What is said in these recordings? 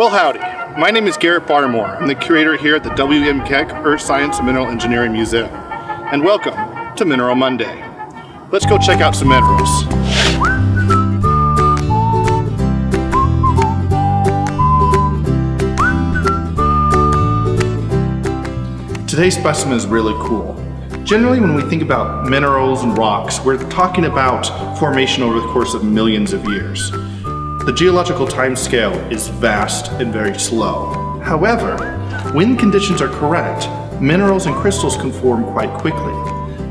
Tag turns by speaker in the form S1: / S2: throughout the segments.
S1: Well, howdy. My name is Garrett Barmore. I'm the curator here at the W.M. Keck Earth Science and Mineral Engineering Museum. And welcome to Mineral Monday. Let's go check out some minerals. Today's specimen is really cool. Generally, when we think about minerals and rocks, we're talking about formation over the course of millions of years. The geological time scale is vast and very slow. However, when conditions are correct, minerals and crystals can form quite quickly.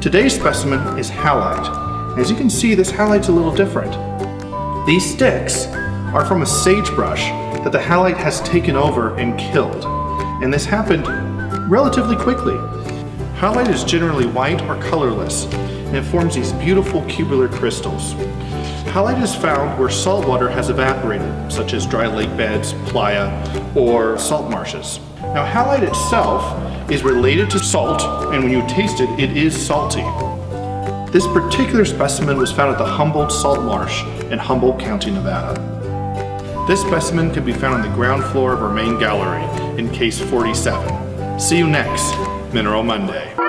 S1: Today's specimen is halite. As you can see, this halite's a little different. These sticks are from a sagebrush that the halite has taken over and killed. And this happened relatively quickly. Halite is generally white or colorless, and it forms these beautiful cubular crystals. Halite is found where salt water has evaporated, such as dry lake beds, playa, or salt marshes. Now halite itself is related to salt, and when you taste it, it is salty. This particular specimen was found at the Humboldt Salt Marsh in Humboldt County, Nevada. This specimen can be found on the ground floor of our main gallery in case 47. See you next Mineral Monday.